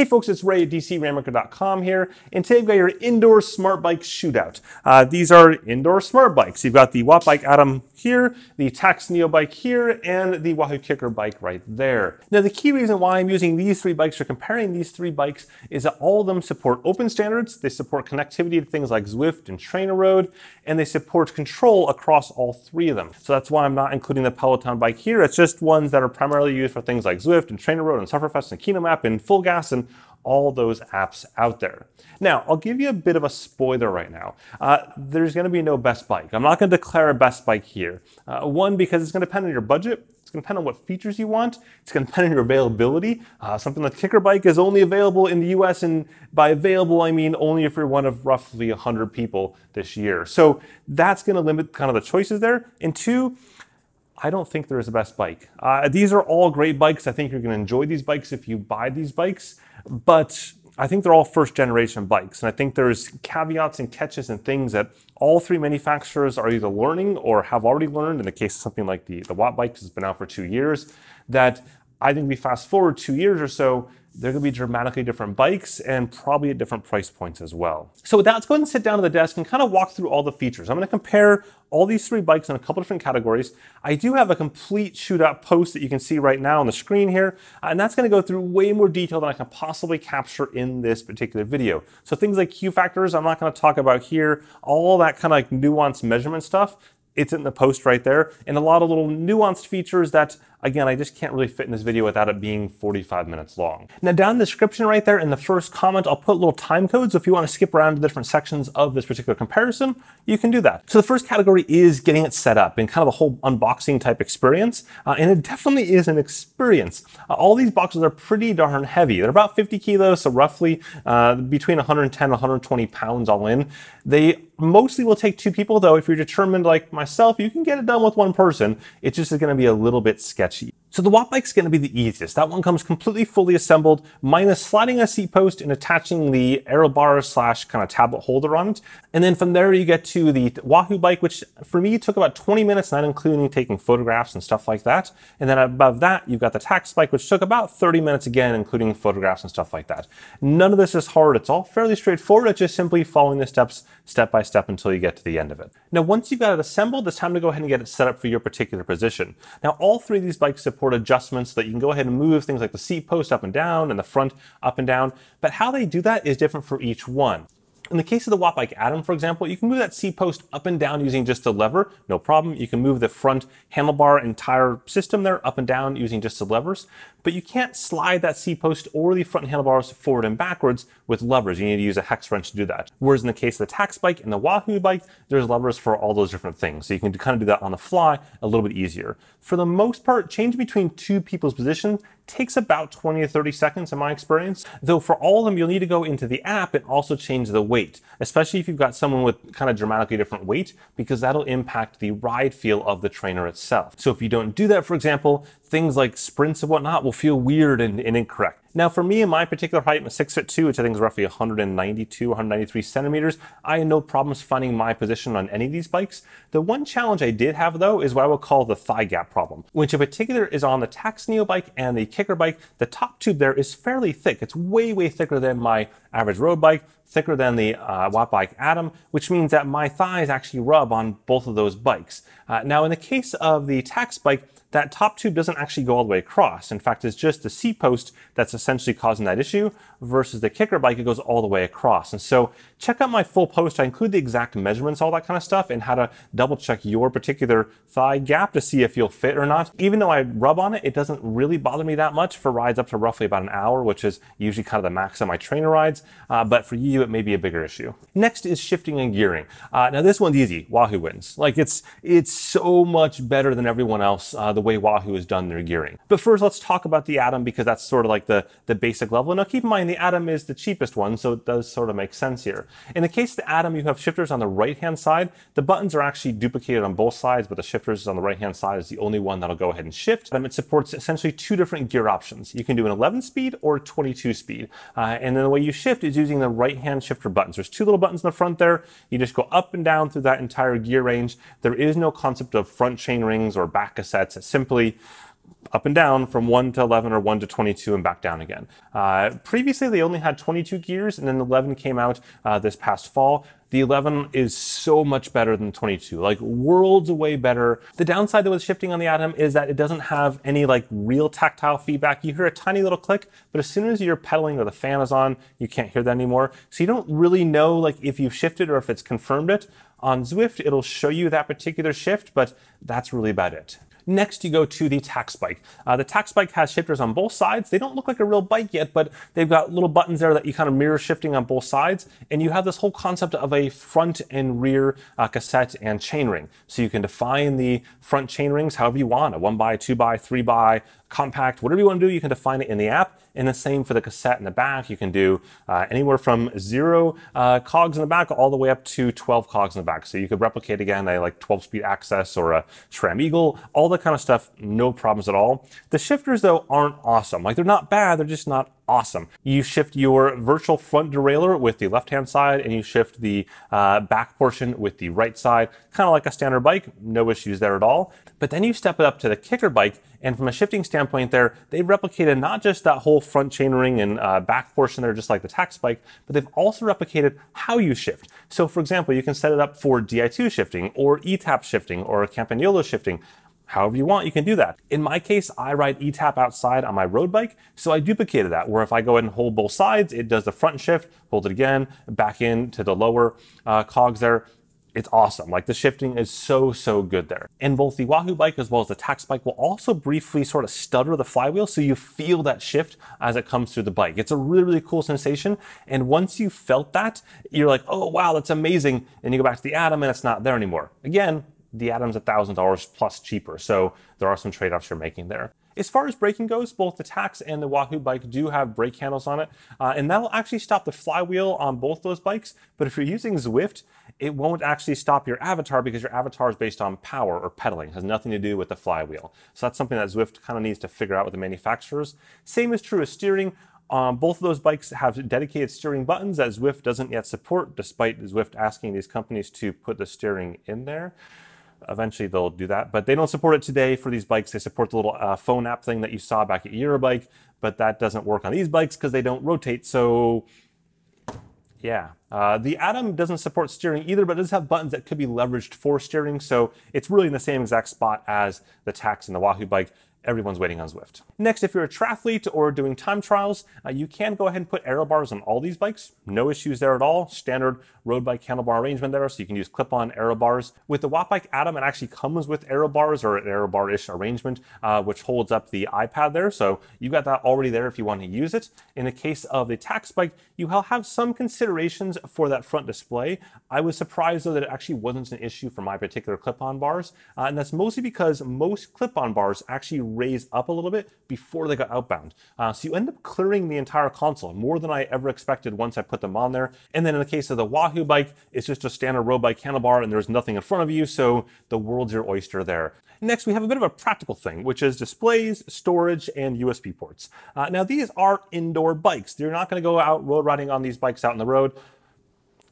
Hey folks, it's Ray at DCRainmaker.com here, and today we've got your indoor smart bike shootout. Uh, these are indoor smart bikes. You've got the Wattbike Atom here, the Tacx Neo bike here, and the Wahoo Kickr bike right there. Now the key reason why I'm using these three bikes or comparing these three bikes is that all of them support open standards, they support connectivity to things like Zwift and TrainerRoad, and they support control across all three of them. So that's why I'm not including the Peloton bike here. It's just ones that are primarily used for things like Zwift and TrainerRoad and Sufferfest and KinoMap and Full Gas and all those apps out there. Now, I'll give you a bit of a spoiler right now. Uh, there's going to be no best bike. I'm not going to declare a best bike here. Uh, one, because it's going to depend on your budget. It's going to depend on what features you want. It's going to depend on your availability. Uh, something like Kickr Bike is only available in the US, and by available, I mean only if you're one of roughly 100 people this year. So that's going to limit kind of the choices there. And two, I don't think there is a best bike. Uh, these are all great bikes. I think you're going to enjoy these bikes if you buy these bikes, but I think they're all first generation bikes. And I think there's caveats and catches and things that all three manufacturers are either learning or have already learned. In the case of something like the, the Watt bike, has been out for two years, that I think we fast forward two years or so, they're going to be dramatically different bikes and probably at different price points as well. So with that, let's go ahead and sit down at the desk and kind of walk through all the features. I'm going to compare all these three bikes in a couple different categories. I do have a complete shootout post that you can see right now on the screen here, and that's going to go through way more detail than I can possibly capture in this particular video. So things like Q factors, I'm not going to talk about here. All that kind of like nuanced measurement stuff, it's in the post right there, and a lot of little nuanced features that Again, I just can't really fit in this video without it being 45 minutes long. Now down in the description right there in the first comment, I'll put little time codes. So if you want to skip around to the different sections of this particular comparison, you can do that. So the first category is getting it set up and kind of a whole unboxing type experience. Uh, and it definitely is an experience. Uh, all these boxes are pretty darn heavy. They're about 50 kilos, so roughly uh, between 110 and 120 pounds all in. They mostly will take two people though. If you're determined like myself, you can get it done with one person. It just is going to be a little bit sketchy. So the Watt is going to be the easiest. That one comes completely fully assembled, minus sliding a seat post and attaching the aero bar slash kind of tablet holder on it. And then from there you get to the Wahoo bike, which for me took about 20 minutes, not including taking photographs and stuff like that. And then above that, you've got the Tacx bike, which took about 30 minutes again, including photographs and stuff like that. None of this is hard. It's all fairly straightforward. It's just simply following the steps step by step until you get to the end of it. Now, once you've got it assembled, it's time to go ahead and get it set up for your particular position. Now, all three of these bikes support adjustments so that you can go ahead and move things like the seat post up and down and the front up and down. But how they do that is different for each one. In the case of the Wattbike Atom, for example, you can move that seat post up and down using just a lever, no problem. You can move the front handlebar entire system there up and down using just the levers, but you can't slide that seat post or the front handlebars forward and backwards with levers. You need to use a hex wrench to do that. Whereas in the case of the Tacx bike and the Wahoo bike, there's levers for all those different things. So you can kind of do that on the fly a little bit easier. For the most part, change between two people's positions takes about 20 to 30 seconds in my experience. Though for all of them, you'll need to go into the app and also change the weight, especially if you've got someone with kind of dramatically different weight, because that'll impact the ride feel of the trainer itself. So if you don't do that, for example, things like sprints and whatnot will feel weird and, and incorrect. Now, for me, in my particular height, I'm six foot two, which I think is roughly 192, 193 centimeters. I had no problems finding my position on any of these bikes. The one challenge I did have, though, is what I would call the thigh gap problem, which in particular is on the Tacx Neo bike and the KICKR bike. The top tube there is fairly thick. It's way, way thicker than my average road bike, thicker than the uh, Wattbike Atom, which means that my thighs actually rub on both of those bikes. Uh, now, in the case of the Tacx bike, that top tube doesn't actually go all the way across. In fact, it's just the seat post that's essentially causing that issue versus the KICKR bike, it goes all the way across. And so check out my full post. I include the exact measurements, all that kind of stuff, and how to double check your particular thigh gap to see if you'll fit or not. Even though I rub on it, it doesn't really bother me that much for rides up to roughly about an hour, which is usually kind of the max of my trainer rides. Uh, but for you, it may be a bigger issue. Next is shifting and gearing. Uh, now this one's easy. Wahoo wins. Like it's, it's so much better than everyone else. Uh, the way Wahoo has done their gearing. But first, let's talk about the Atom because that's sort of like the, the basic level. Now, keep in mind the Atom is the cheapest one, so it does sort of make sense here. In the case of the Atom, you have shifters on the right-hand side. The buttons are actually duplicated on both sides, but the shifters on the right-hand side is the only one that'll go ahead and shift. And it supports essentially two different gear options. You can do an 11 speed or 22 speed. Uh, and then the way you shift is using the right-hand shifter buttons. There's two little buttons in the front there. You just go up and down through that entire gear range. There is no concept of front chain rings or back cassettes. It's simply up and down from 1 to 11 or 1 to 22 and back down again. Uh, previously, they only had 22 gears, and then 11 came out uh, this past fall. The 11 is so much better than 22, like worlds away better. The downside though with shifting on the Atom is that it doesn't have any like real tactile feedback. You hear a tiny little click, but as soon as you're pedaling or the fan is on, you can't hear that anymore. So you don't really know like if you've shifted or if it's confirmed it. On Zwift, it'll show you that particular shift, but that's really about it. Next, you go to the Tacx bike. Uh, the Tacx bike has shifters on both sides. They don't look like a real bike yet, but they've got little buttons there that you kind of mirror shifting on both sides. And you have this whole concept of a front and rear uh, cassette and chainring. So you can define the front chainrings however you want, a one by, two by, three by, compact, whatever you want to do, you can define it in the app. And the same for the cassette in the back. You can do uh, anywhere from zero uh, cogs in the back all the way up to 12 cogs in the back. So you could replicate again a like 12 speed AXS or a SRAM Eagle, all that kind of stuff, no problems at all. The shifters though aren't awesome. Like they're not bad, they're just not awesome. You shift your virtual front derailleur with the left-hand side and you shift the uh, back portion with the right side, kind of like a standard bike, no issues there at all. But then you step it up to the KICKR bike and from a shifting standpoint there, they replicated not just that whole front chainring and uh, back portion there, just like the Tacx bike, but they've also replicated how you shift. So for example, you can set it up for Di2 shifting or ETAP shifting or Campagnolo shifting however you want, you can do that. In my case, I ride ETAP outside on my road bike, so I duplicated that, where if I go ahead and hold both sides, it does the front shift, hold it again, back into the lower uh, cogs there. It's awesome. Like the shifting is so, so good there. And both the Wahoo bike as well as the Tacx bike will also briefly sort of stutter the flywheel so you feel that shift as it comes through the bike. It's a really, really cool sensation. And once you felt that, you're like, oh, wow, that's amazing. And you go back to the Atom and it's not there anymore. Again, the Atom's $1,000 plus cheaper. So there are some trade-offs you're making there. As far as braking goes, both the Tacx and the Wahoo bike do have brake handles on it, uh, and that'll actually stop the flywheel on both those bikes. But if you're using Zwift, it won't actually stop your avatar because your avatar is based on power or pedaling. It has nothing to do with the flywheel. So that's something that Zwift kind of needs to figure out with the manufacturers. Same is true as steering. Um, both of those bikes have dedicated steering buttons that Zwift doesn't yet support, despite Zwift asking these companies to put the steering in there. Eventually they'll do that, but they don't support it today for these bikes. They support the little uh, phone app thing that you saw back at Eurobike, but that doesn't work on these bikes because they don't rotate. So yeah, uh, the Atom doesn't support steering either, but it does have buttons that could be leveraged for steering. So it's really in the same exact spot as the Tacx and the Wahoo bike everyone's waiting on Zwift. Next, if you're a triathlete or doing time trials, uh, you can go ahead and put aero bars on all these bikes. No issues there at all. Standard road bike handlebar arrangement there, so you can use clip-on aero bars. With the Wattbike Atom, it actually comes with aero bars or an aero bar-ish arrangement, uh, which holds up the iPad there. So you've got that already there if you want to use it. In the case of the Tacx bike, you have some considerations for that front display. I was surprised though that it actually wasn't an issue for my particular clip-on bars, uh, and that's mostly because most clip-on bars actually raise up a little bit before they got outbound. Uh, so you end up clearing the entire console, more than I ever expected once I put them on there. And then in the case of the Wahoo bike, it's just a standard road bike handlebar and there's nothing in front of you, so the world's your oyster there. Next, we have a bit of a practical thing, which is displays, storage, and USB ports. Uh, now, these are indoor bikes. You're not going to go out road riding on these bikes out in the road.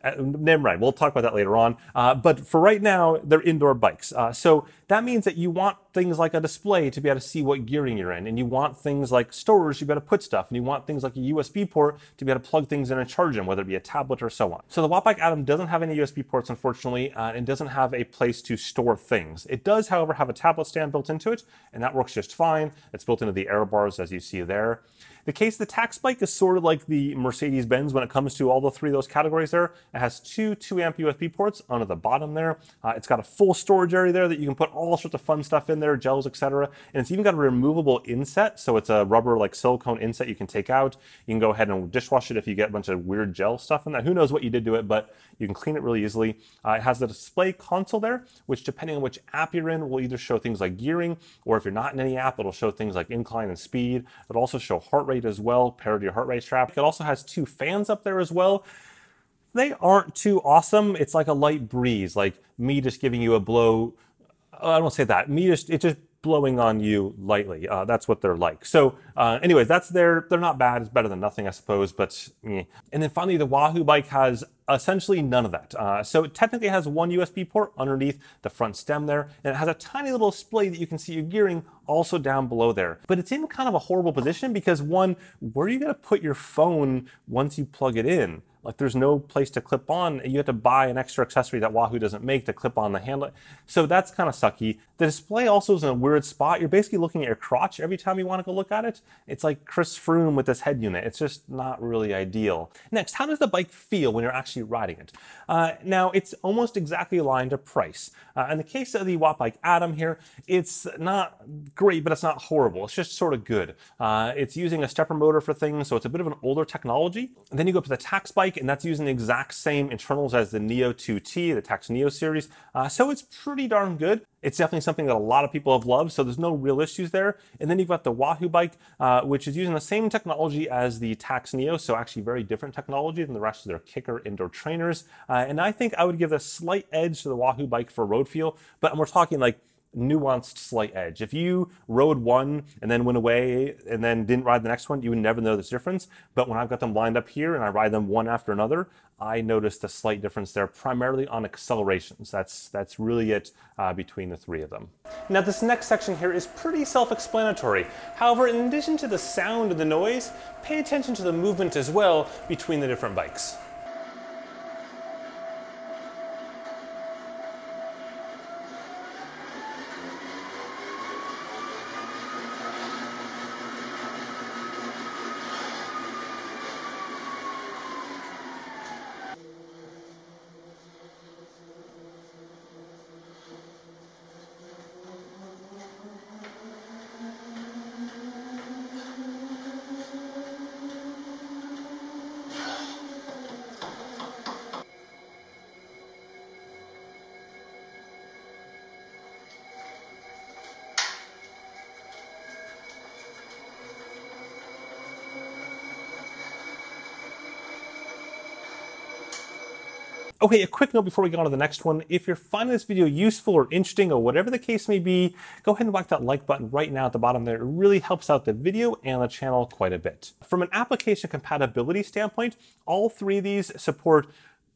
Uh, mind, we'll talk about that later on. Uh, but for right now, they're indoor bikes. Uh, so that means that you want things like a display to be able to see what gearing you're in, and you want things like storage to be able to put stuff, and you want things like a USB port to be able to plug things in and charge them, whether it be a tablet or so on. So the Wattbike Atom doesn't have any USB ports, unfortunately, uh, and doesn't have a place to store things. It does, however, have a tablet stand built into it, and that works just fine. It's built into the aero bars, as you see there. The case of the Tacx bike is sort of like the Mercedes-Benz when it comes to all the three of those categories there. It has two 2 amp USB ports under the bottom there. Uh, it's got a full storage area there that you can put all sorts of fun stuff in there, gels, etc. And it's even got a removable inset, so it's a rubber like silicone inset you can take out. You can go ahead and dishwash it if you get a bunch of weird gel stuff in there. Who knows what you did to it, but you can clean it really easily. Uh, it has the display console there, which depending on which app you're in, will either show things like gearing, or if you're not in any app, it'll show things like incline and speed. It'll also show heart rate as well, paired to your heart rate strap. It also has two fans up there as well. They aren't too awesome. It's like a light breeze, like me just giving you a blow. I don't say that. Me just, it just blowing on you lightly. Uh, that's what they're like. So, uh, anyways, that's their. They're not bad. It's better than nothing, I suppose. But eh. and then finally, the Wahoo bike has essentially none of that. Uh, so it technically has one USB port underneath the front stem there, and it has a tiny little display that you can see your gearing also down below there. But it's in kind of a horrible position because one, where are you gonna put your phone once you plug it in? Like there's no place to clip on. You have to buy an extra accessory that Wahoo doesn't make to clip on the handle. So that's kind of sucky. The display also is in a weird spot. You're basically looking at your crotch every time you want to go look at it. It's like Chris Froome with this head unit. It's just not really ideal. Next, how does the bike feel when you're actually riding it? Uh, now, it's almost exactly aligned to price. Uh, in the case of the Wattbike Atom here, it's not great, but it's not horrible. It's just sort of good. Uh, it's using a stepper motor for things, so it's a bit of an older technology. And then you go up to the Tacx bike, and that's using the exact same internals as the Neo 2T, the Tacx Neo series. Uh, so it's pretty darn good. It's definitely something that a lot of people have loved, so there's no real issues there. And then you've got the Wahoo bike, uh, which is using the same technology as the Tacx Neo, so actually very different technology than the rest of their KICKR indoor trainers. Uh, and I think I would give a slight edge to the Wahoo bike for road feel, but we're talking like nuanced slight edge. If you rode one and then went away and then didn't ride the next one, you would never know this difference. But when I've got them lined up here and I ride them one after another, I noticed a slight difference there, primarily on accelerations. That's, that's really it uh, between the three of them. Now this next section here is pretty self-explanatory. However, in addition to the sound and the noise, pay attention to the movement as well between the different bikes. Okay, a quick note before we go on to the next one. If you're finding this video useful or interesting or whatever the case may be, go ahead and whack that like button right now at the bottom there. It really helps out the video and the channel quite a bit. From an application compatibility standpoint, all three of these support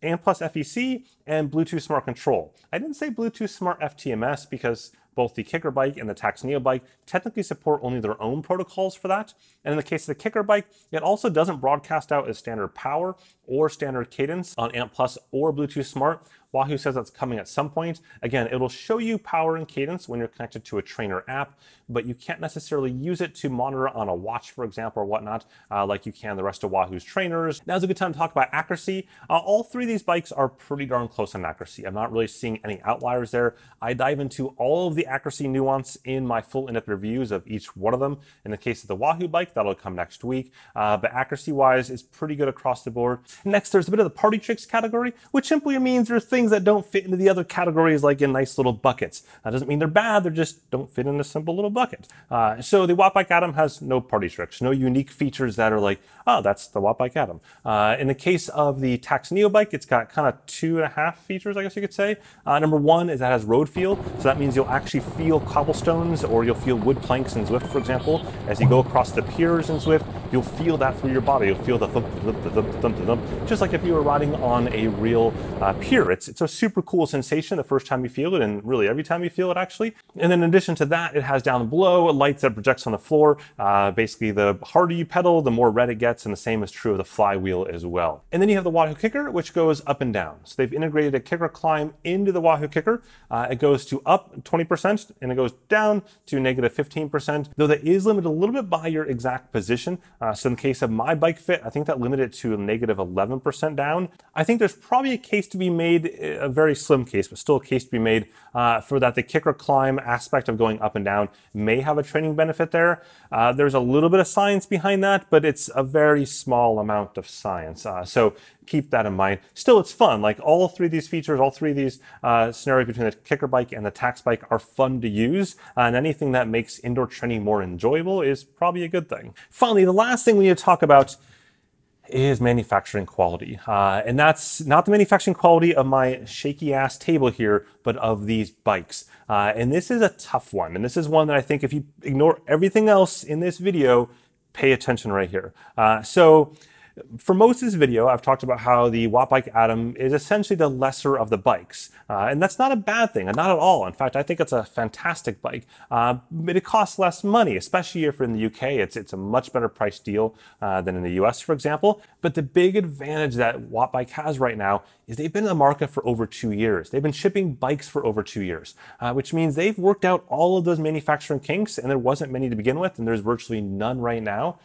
ANT Plus FEC and Bluetooth Smart Control. I didn't say Bluetooth Smart FTMS because both the KICKR bike and the Tacx Neo bike technically support only their own protocols for that. And in the case of the KICKR bike, it also doesn't broadcast out as standard power or standard cadence on ANT Plus or Bluetooth Smart, Wahoo says that's coming at some point. Again, it'll show you power and cadence when you're connected to a trainer app, but you can't necessarily use it to monitor on a watch, for example, or whatnot, uh, like you can the rest of Wahoo's trainers. Now's a good time to talk about accuracy. Uh, all three of these bikes are pretty darn close on accuracy. I'm not really seeing any outliers there. I dive into all of the accuracy nuance in my full in-depth reviews of each one of them. In the case of the Wahoo bike, that'll come next week, uh, but accuracy-wise is pretty good across the board. Next, there's a bit of the party tricks category, which simply means there's things that don't fit into the other categories like in nice little buckets. That doesn't mean they're bad, they just don't fit in a simple little bucket. Uh, so the Wattbike Atom has no party tricks, no unique features that are like, oh, that's the Wattbike Atom. Uh, in the case of the Tacx Neo bike, it's got kind of two and a half features, I guess you could say. Uh, number one is that has road feel, so that means you'll actually feel cobblestones or you'll feel wood planks in Zwift, for example. As you go across the piers in Zwift, you'll feel that through your body. You'll feel the thump, thump, thump, thump, thump, just like if you were riding on a real uh, pier. It's, it's a super cool sensation the first time you feel it, and really every time you feel it, actually. And then in addition to that, it has down below lights that projects on the floor. Uh, basically, the harder you pedal, the more red it gets, and the same is true of the flywheel as well. And then you have the Wahoo KICKR, which goes up and down. So they've integrated a KICKR climb into the Wahoo KICKR. Uh, it goes to up 20%, and it goes down to negative 15%, though that is limited a little bit by your exact position. Uh, so in the case of my bike fit, I think that limited to negative 11% down. I think there's probably a case to be made, a very slim case, but still a case to be made uh, for that the KICKR climb aspect of going up and down may have a training benefit there. Uh, there's a little bit of science behind that, but it's a very small amount of science. Uh, so keep that in mind. Still, it's fun. Like all three of these features, all three of these uh, scenarios between the KICKR bike and the Tacx bike are fun to use. And anything that makes indoor training more enjoyable is probably a good thing. Finally, the last thing we need to talk about is manufacturing quality. Uh, and that's not the manufacturing quality of my shaky ass table here, but of these bikes. Uh, and this is a tough one. And this is one that I think if you ignore everything else in this video, pay attention right here. Uh, so for most of this video, I've talked about how the Wattbike Atom is essentially the lesser of the bikes. Uh, and that's not a bad thing, not at all. In fact, I think it's a fantastic bike. Uh, but it costs less money, especially if you're in the UK. It's, it's a much better price deal uh, than in the US, for example. But the big advantage that Wattbike has right now is they've been in the market for over two years. They've been shipping bikes for over two years, uh, which means they've worked out all of those manufacturing kinks, and there wasn't many to begin with, and there's virtually none right now.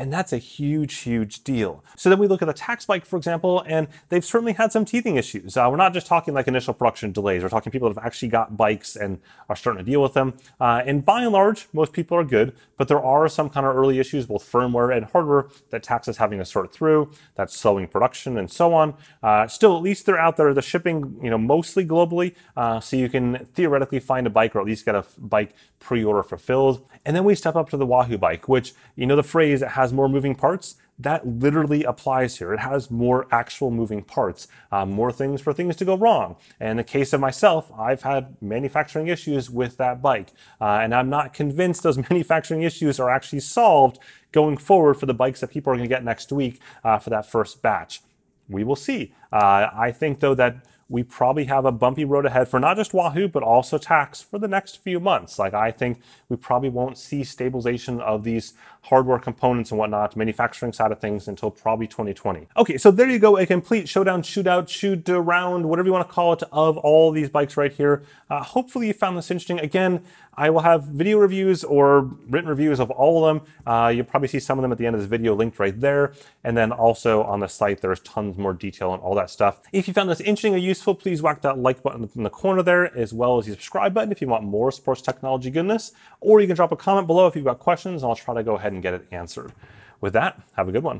And that's a huge, huge deal. So then we look at the Tacx bike, for example, and they've certainly had some teething issues. Uh, we're not just talking like initial production delays. We're talking people that have actually got bikes and are starting to deal with them. Uh, and by and large, most people are good, but there are some kind of early issues, both firmware and hardware, that Tacx is having to sort through. That's slowing production and so on. Uh, still, at least they're out there. The shipping, you know, mostly globally, uh, so you can theoretically find a bike or at least get a bike pre-order fulfilled. And then we step up to the Wahoo bike, which you know the phrase it has more moving parts. That literally applies here. It has more actual moving parts, uh, more things for things to go wrong. And in the case of myself, I've had manufacturing issues with that bike. Uh, and I'm not convinced those manufacturing issues are actually solved going forward for the bikes that people are going to get next week uh, for that first batch. We will see. Uh, I think, though, that we probably have a bumpy road ahead for not just Wahoo, but also Tacx for the next few months. Like, I think we probably won't see stabilization of these hardware components and whatnot, manufacturing side of things until probably 2020. Okay, so there you go, a complete showdown, shootout, shoot around, whatever you want to call it, of all these bikes right here. Uh, hopefully you found this interesting. Again, I will have video reviews or written reviews of all of them. Uh, you'll probably see some of them at the end of this video linked right there. And then also on the site, there's tons more detail on all that stuff. If you found this interesting or useful, please whack that like button in the corner there, as well as the subscribe button if you want more sports technology goodness. Or you can drop a comment below if you've got questions, and I'll try to go ahead and get it answered. With that, have a good one.